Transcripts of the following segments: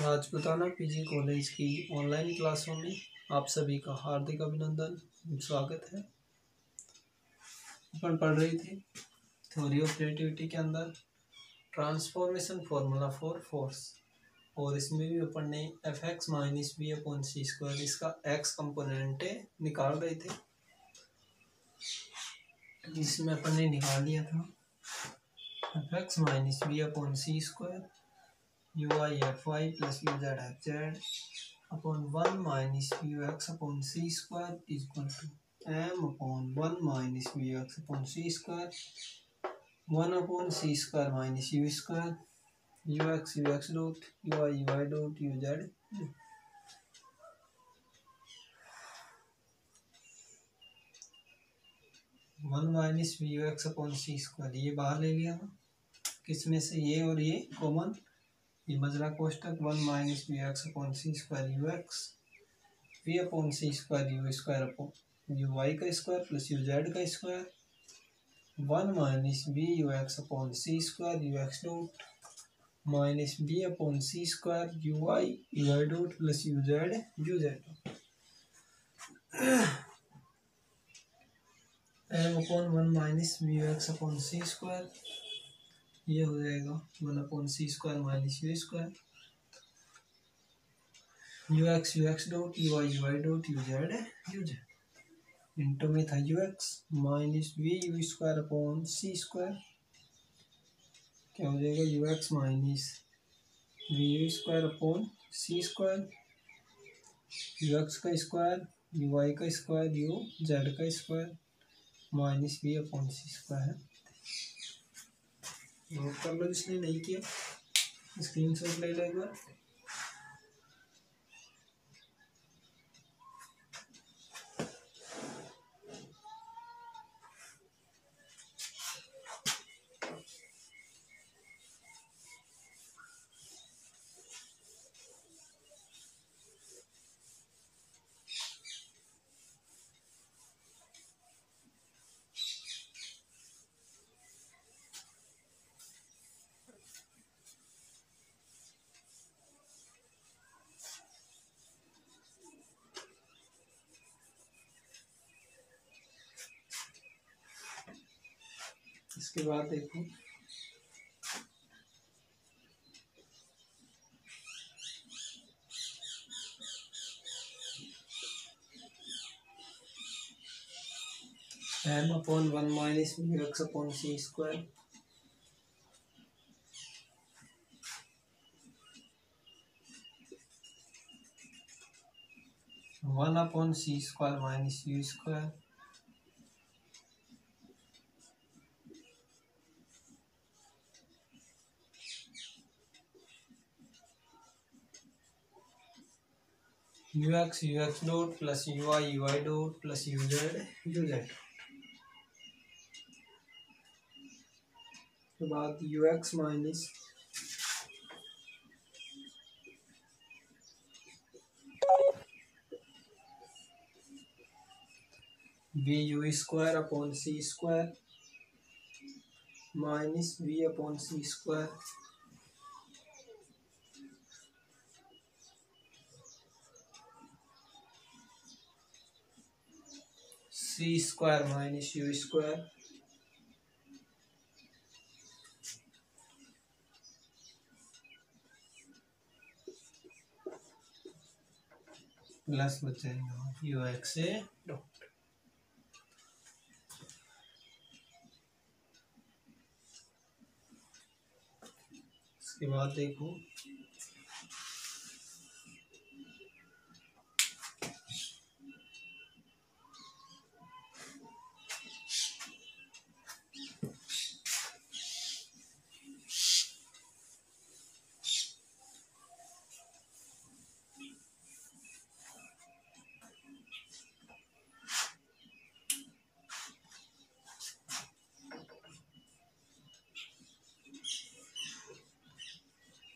Rajputana PG college की online क्लासों में आप सभी का हार्दिक अभिनंदन, स्वागत है। अपन पढ़ रही थी थ्योरी ऑफ़ क्रिएटिविटी के अंदर ट्रांसफॉर्मेशन फॉर्मूला फॉर फोर्स और इसमें भी अपन ने F X minus B upon C square इसका एक्स कंपोनेंट निकाल रहे थे। जिसमें अपन ने निकाल लिया था। F X minus B upon C square U I F Y plus U Z F Z upon one minus U X upon C square is equal to M upon one minus U X upon C square one upon C square minus U square U X U X dot U I U I dot U Z one minus U X upon C square, ये बाहर ले लिया था। किसमें से ये और ये, कॉमन? ये बजरा कोष्टक one minus b x upon c square u x, v upon c square u square upon u y का स्क्वायर प्लस यू जेड का square, one minus b u x upon c square u x dot minus b upon c square u y, u i dot plus u z u z. M upon one minus b x upon c square ये हो जाएगा one upon c square minus u square u x u x dot u y u i dot u z u z into में था u x minus v u square upon c square क्या हो जाएगा? U x minus v u square upon c square u x का square you Y का square you Z का square minus v upon c square note कर लो जिसने नहीं किया। स्क्रीन शॉट ले लो एक बार। इसके बाद देखो। M upon 1 minus mu x upon c one upon c square minus u square u x u x dot plus u i u i dot plus u z u z के बाद u x minus b u square upon c square minus b upon c square c square minus u square plus बचेगा u x ए dot इसके बाद देखो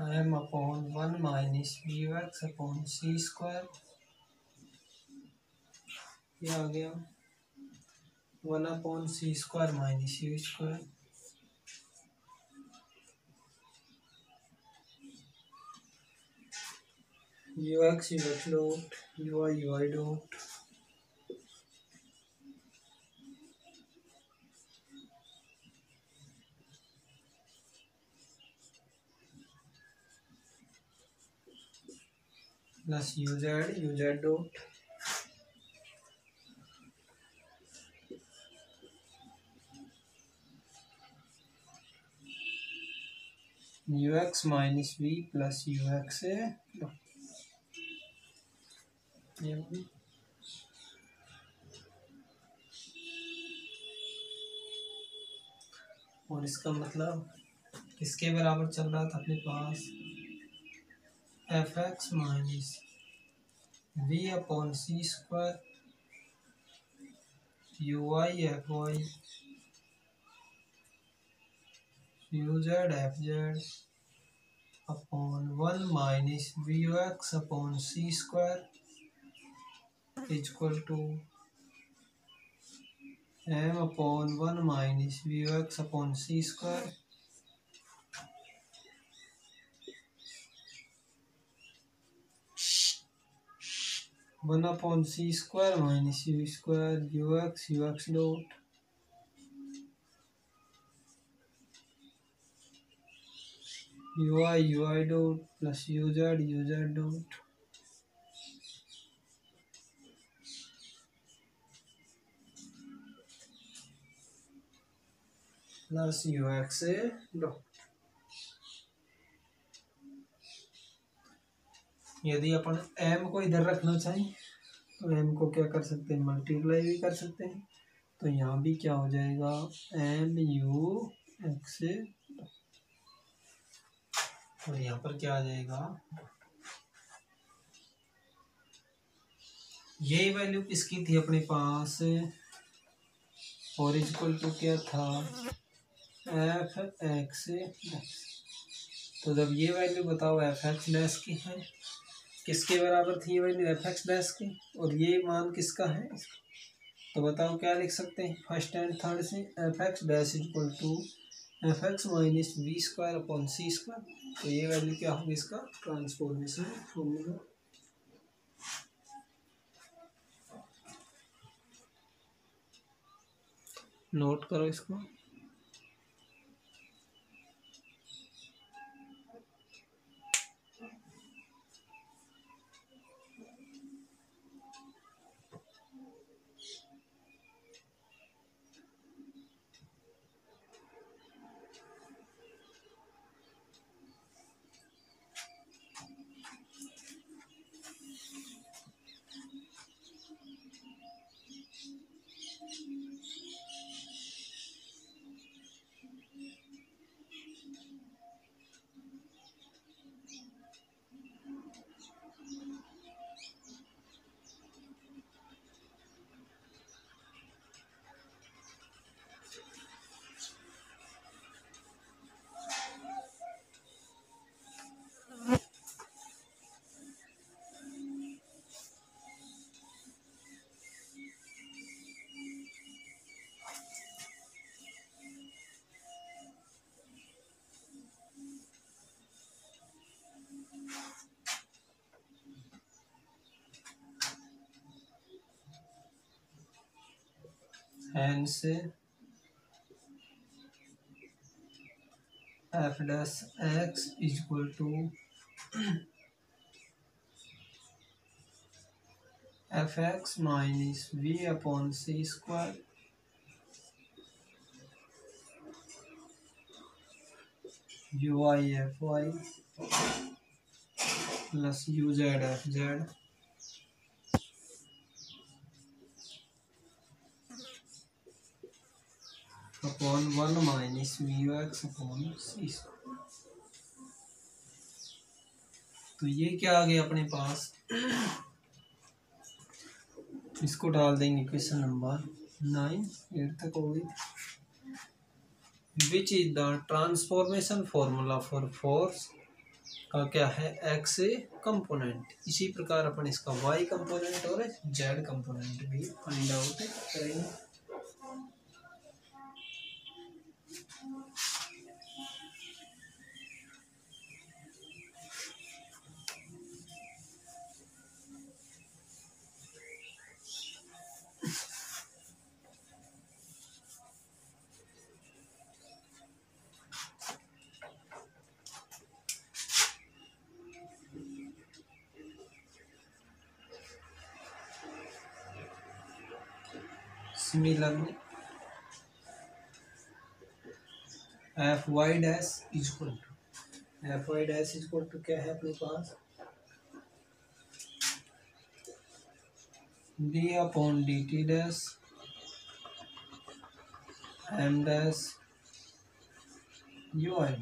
m upon 1 minus bx upon c square ये आ गया। One upon c square minus u square u x u x dot u i u i dot plus u z u z dot u x minus v plus u x और इसका मतलब किसके बराबर चल रहा था अपने पास? F x minus v upon c square u i f y u z f z upon one minus v x upon c square equal to m upon one minus v x upon c square one upon c square minus u square u x u x dot u i u i dot plus u z u z dot plus u x dot यदि अपन M को इधर रखना चाहें तो M को क्या कर सकते हैं? मल्टीप्लाई भी कर सकते हैं। तो यहाँ भी क्या हो जाएगा? एम यू एक्स और यहाँ पर क्या आ जाएगा? ये वैल्यू किसकी थी अपने पास? और इक्वल टू क्या था? एफ़ एक्स तो जब ये वैल्यू बताओ एफ़ एक्स डैश की है? किसके बराबर थी ये वैल्यू एफ़ एक्स डैश की? और ये मान किसका है तो बताओ क्या लिख सकते हैं? फ़र्स्ट एंड थर्ड से f x dash equal to f x minus v square upon c square तो ये वैल्यू क्या होगी इसका? ट्रांसफॉर्मेशन फॉर्मूला नोट करो इसको। एन से f dash x equal to f x minus v upon c square u i f y plus u z f z upon one minus mu x upon c तो ये क्या आ गया अपने पास? इसको डाल देंगे क्वेश्चन नंबर नाइन एट तक हो गई। Which is the transformation formula for force का क्या है? एक्स कंपोनेंट इसी प्रकार अपन इसका वाई कंपोनेंट और जेड कंपोनेंट भी फाइंड आउट करेंगे। Similarly f y dash is equal to f y dash is equal to क्या है अपने पास? D upon d t dash m dash u i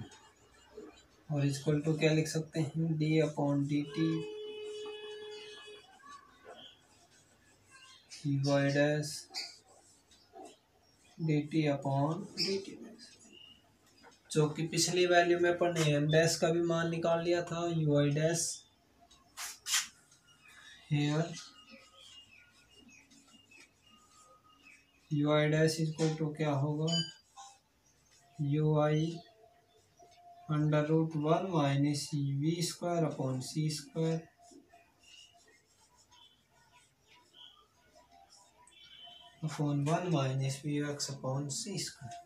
और इक्वल टू क्या लिख सकते हैं? D upon d t y dash d t upon d t जो कि पिछली वैल्यू में अपन ने एम डैश का भी मान निकाल लिया था u i dash here u i dash equal to क्या होगा? U i under root one minus v square upon c square upon one, minus v x upon c square.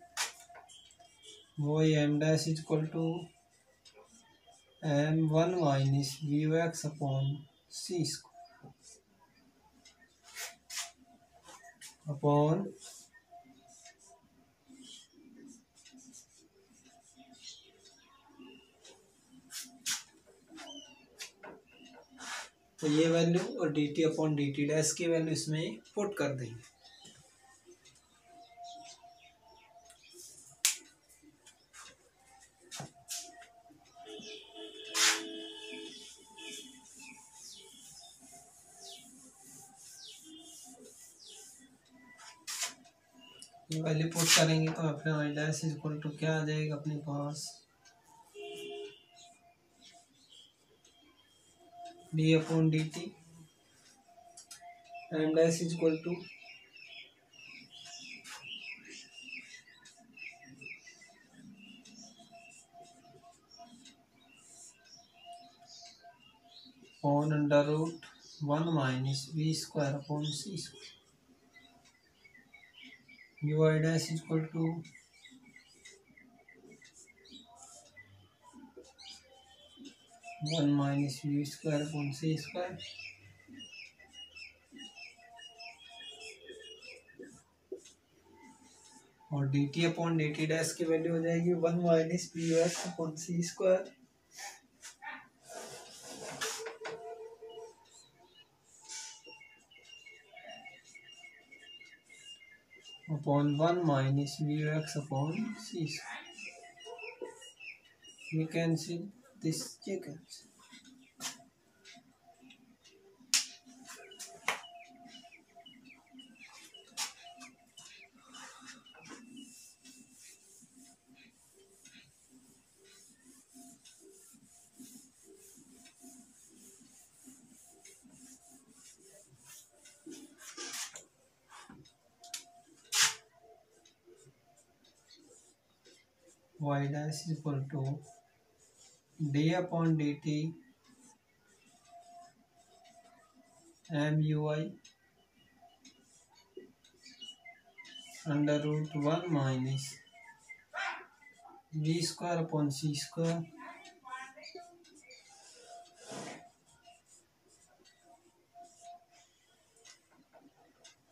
वही m dash is equal to m one minus v x upon c square. Upon तो ये value और d t upon d t dash की value इसमें put कर देंगे। Value put करेंगे तो अपने आई डैश इक्वल टू क्या आ जाएगा अपने पास? D upon d t m dash equal to. On under root 1 minus v square upon c square. Ui dash is equal to और d t upon d t dash की value हो जाएगी one minus p x upon c square upon 1 minus Vx upon c square. We can see this chickens. Y dash is equal to d upon dt mui under root 1 minus v square upon c square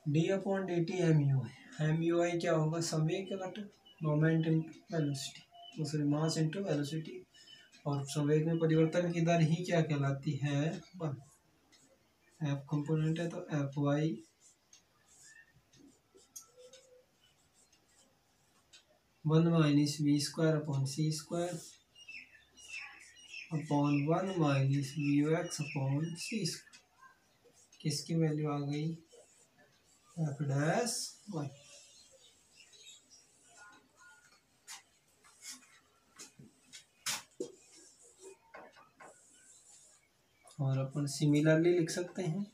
d upon d t m u i m u i क्या होगा घटक moment into velocity दूसरे मास into velocity और संवेग में परिवर्तन की दर ही क्या कहलाती है? वन एफ़ कंपोनेंट है तो f y one minus v square upon c square upon one minus v x upon c square किसकी वैल्यू आ गई? एफ़ डैश वाई और अपन सिमिलरली लिख सकते हैं।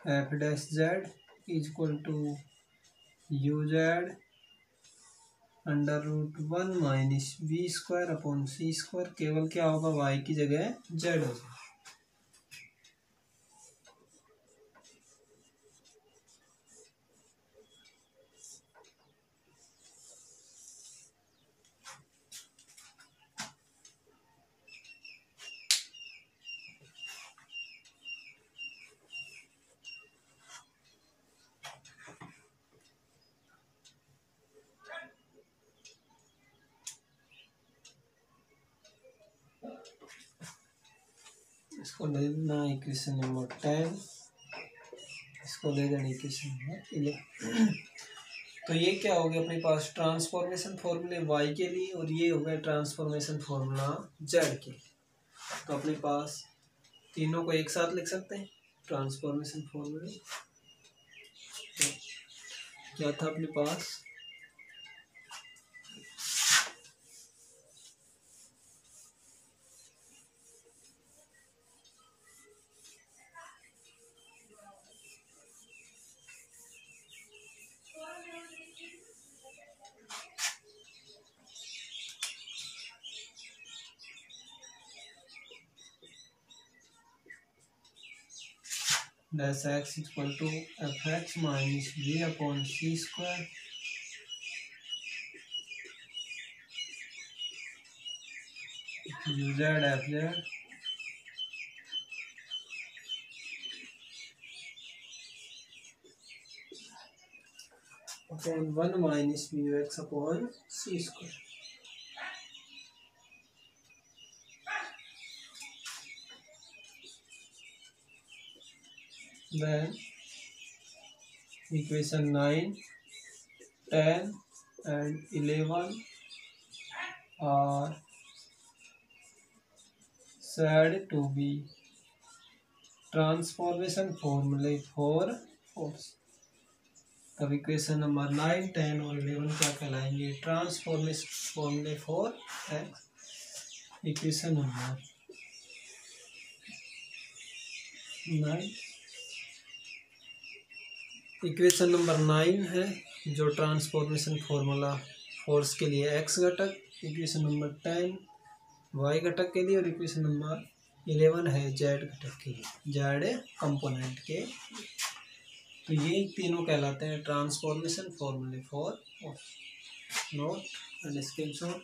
F dash z is equal to u z under root one minus v square upon c square केवल क्या होगा? वाई की जगह जेड हो जाएगा। इसको ले देना इक्वेशन नंबर टेन इसको ले देना इक्वेशन नंबर इलेवन तो ये क्या हो गया अपने पास? ट्रांसफॉर्मेशन फॉर्मूले वाई के लिए और ये हो गया ट्रांसफॉर्मेशन फॉर्मूला जेड के तो अपने पास तीनों को एक साथ लिख सकते हैं? ट्रांसफॉर्मेशन फॉर्मूले। तो क्या था अपने पास? Dash x equal to fx minus v upon c square uz fz upon 1 minus mu x upon c square then equation 9 10 and 11 are said to be transformation formula for force. तब equation number nine ten और eleven क्या कहलाएँगे? Transformation फॉर्मूले for x equation number nine equation number nine है, जो transformation formula force के लिए x घटक, इक्वेशन नंबर टेन वाई घटक के लिए, और इक्वेशन नंबर इलेवन है जेड घटक के लिए। जेड कंपोनेंट के। तो ये तीनों कहलाते हैं ट्रांसफॉर्मेशन फॉर्मूले for note, and screen shot